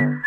you.